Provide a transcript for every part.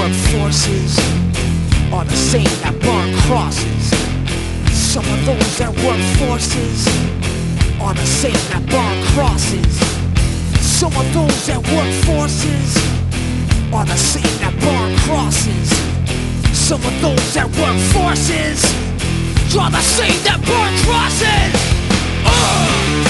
Work forces are the same that burn crosses. Some of those that work forces are the same that burn crosses. Some of those that work forces are the same that burn crosses. Some of those that work forces are the same that burn crosses. Ugh!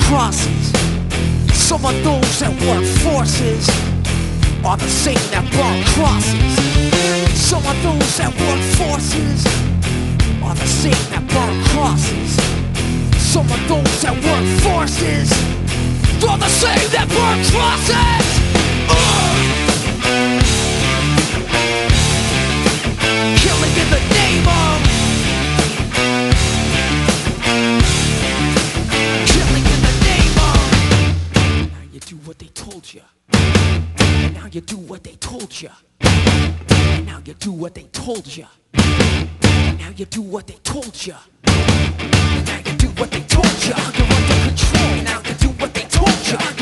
crosses. Some of those that work forces are the same that burn crosses. Some of those that work forces are the same that burn crosses. Some of those that work forces are the same that burn crosses you do what they told you Now you do what they told you Now you do what they told you Now you do what they told you You're under control. Now you do what they told you